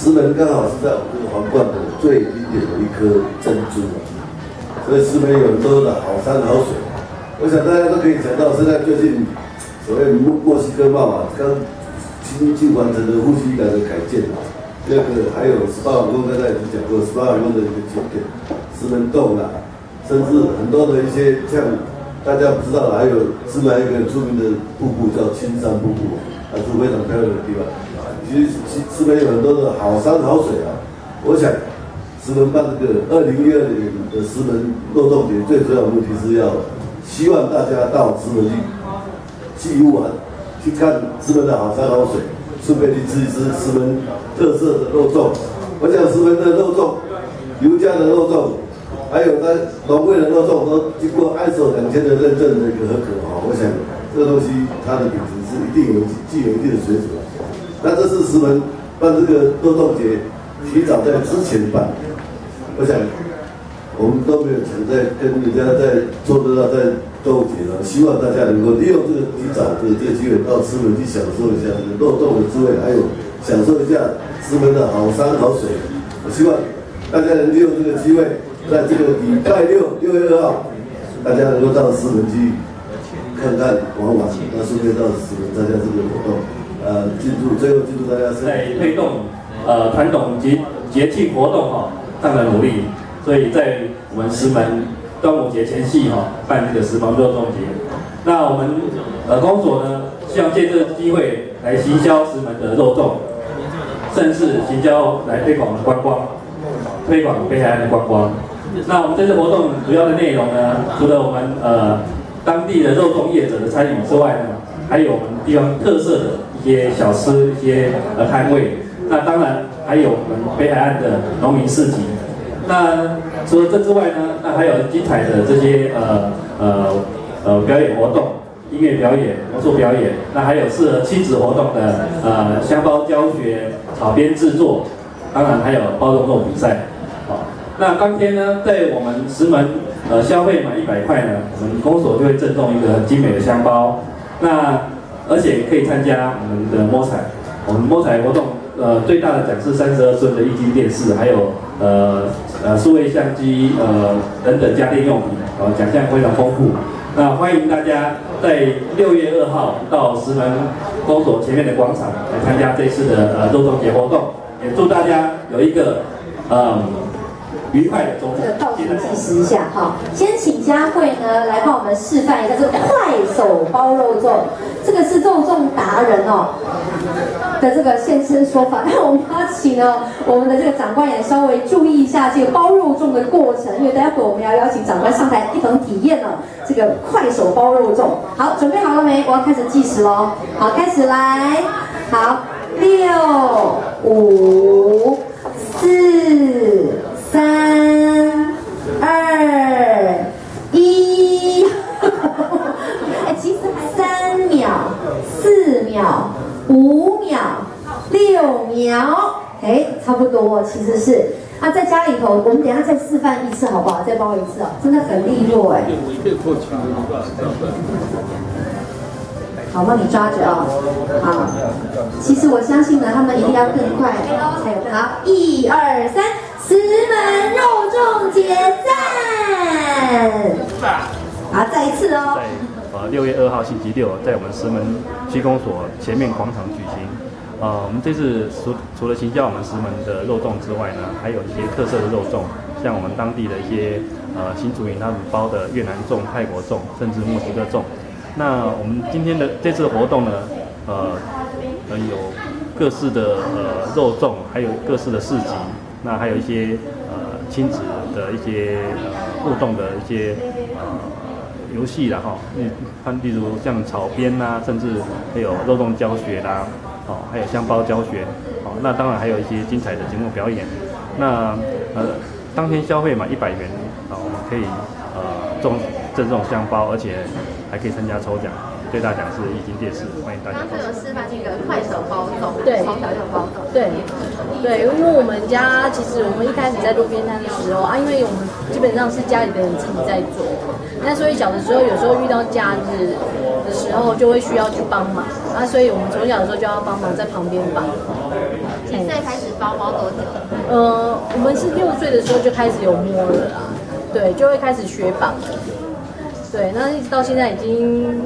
石门刚好是在我们这个皇冠的最顶点的一颗珍珠啊，所以石门有很多的好山好水。我想大家都可以想到，现在最近所谓墨墨西哥帽啊，刚新近完成的呼吸感的改建啊，第二个还有十八王宫，刚才已经讲过，十八王宫的一个景点石门洞啊，甚至很多的一些像大家不知道的，还有石门一个著名的瀑布叫青山瀑布，还，是非常漂亮的地方啊。其实石石门有很多的好山好水啊，我想石门办这个二零一二年的石门落洞节，最主要的目的是要希望大家到石门去去游玩，去看石门的好山好水，顺便去吃一吃石门特色的肉粽。我想石门的肉粽，刘家的肉粽，还有它龙贵的肉粽，都经过 ISO 两千的认证的一个合格啊。我想这个东西它的品质是一定有具有一定的水准。那这是石门办这个肉粽节，提早在之前办，我想我们都没有抢在跟人家在做得到在肉节了，希望大家能够利用这个提早的这个机会到石门去享受一下这个肉粽的滋味，还有享受一下石门的好山好水。我希望大家能利用这个机会，在这个礼拜六六月二号，大家能够到石门去看看玩玩，那顺便到石门参加这个活动。呃，记住，最后记住大家是在推动呃传统节节庆活动哈上的努力，所以在我们石门端午节前夕哈办这个石门肉粽节。那我们呃公所呢，希望借这个机会来行销石门的肉粽，甚至行销来推广观光，推广北海岸的观光。那我们这次活动主要的内容呢，除了我们呃当地的肉粽业者的参与之外呢，还有我们地方特色的一些小吃、一些呃摊位。那当然还有我们北海岸的农民市集。那除了这之外呢，那还有精彩的这些呃呃呃表演活动，音乐表演、魔术表演。那还有适合亲子活动的呃香包教学、草编制作，当然还有包容肉比赛。好，那当天呢，在我们石门呃消费满一百块呢，我们公所就会赠送一个很精美的香包。那而且可以参加我们的摸彩，我们摸彩活动呃最大的奖是三十二寸的液晶电视，还有呃呃数位相机呃等等家电用品，呃奖项非常丰富。那欢迎大家在六月二号到石门公所前面的广场来参加这次的呃肉粽节活动，也祝大家有一个嗯愉快的周末这个。倒数计时一下哈，先请佳慧呢来帮我们示范一下这个快手包肉粽，这个是肉粽达人哦的这个现身说法。那我们要请呢我们的这个长官也稍微注意一下这个包肉粽的过程，因为待会我们要邀请长官上台一同体验哦这个快手包肉粽。好，准备好了没？我要开始计时喽。好，开始来，好，六五四三二一，哎，其实三秒、四秒、五秒、六秒，哎，差不多，其实是。啊，在家里头，我们等下再示范一次好不好？再包一次哦，真的很利落哎。好，帮你抓着啊、好，其实我相信呢，他们一定要更快才有。好，一二三，石门肉粽节赞！好，再一次哦。在呃六月二号星期六，在我们石门区公所前面广场举行。呃，我们这次除除了行销我们石门的肉粽之外呢，还有一些特色的肉粽，像我们当地的一些呃新竹营他们包的越南粽、泰国粽，甚至墨西哥粽。那我们今天的这次活动呢，呃，呃有各式的呃肉粽，还有各式的市集，那还有一些呃亲子的一些呃互动的一些呃游戏啦哈，嗯，看例如像草编呐、甚至还有肉粽教学啦，哦，还有香包教学，哦，那当然还有一些精彩的节目表演。那呃，当天消费满一百元，啊、我们可以呃赠赠送香包，而且还可以参加抽奖，最大奖是液晶电视，欢迎大家刚才有。示范那个快手包粽，对从小就包粽，对，对，因为我们家其实我们一开始在路边摊的时候啊，因为我们基本上是家里的人自己在做，那所以小的时候有时候遇到假日的时候就会需要去帮忙啊，所以我们从小的时候就要帮忙在旁边帮。几岁开始包包多久？呃，我们是六岁的时候就开始有摸了啦，对，就会开始学绑了。对，那一直到现在已经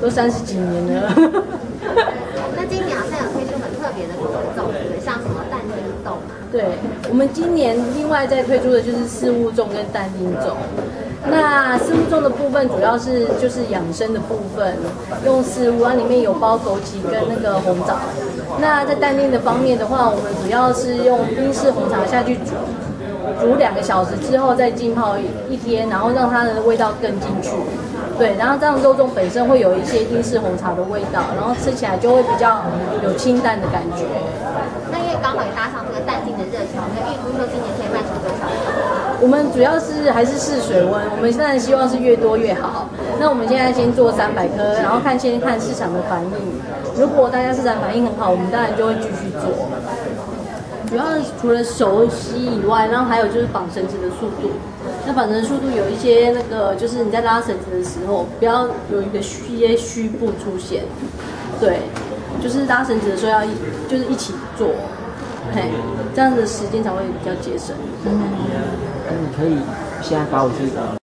都三十几年了。那今年好像有推出很特别的活动，对不对像什么蛋丁粽啊？对，我们今年另外再推出的就是四物粽跟蛋丁粽。那四物粽的部分主要是就是养生的部分，用四物，它里面有包枸杞跟那个红枣。那在淡定的方面的话，我们主要是用冰式红茶下去煮，煮两个小时之后再浸泡一天，然后让它的味道更进去。对，然后这样肉粽本身会有一些英式红茶的味道，然后吃起来就会比较有清淡的感觉。那因为刚好也搭上这个淡定的热潮，那预估说今年可以卖出多少个？我们主要是还是试水温，我们现在希望是越多越好。那我们现在先做三百颗，然后看先看市场的反应。如果大家市场反应很好，我们当然就会继续做。主要是除了熟悉以外，然后还有就是绑绳子的速度。那绑绳的速度有一些那个，就是你在拉绳子的时候，不要有一个虚一些虚步出现。对，就是拉绳子的时候要一就是一起做，嘿，这样子时间才会比较节省。嗯那你可以现在把我这个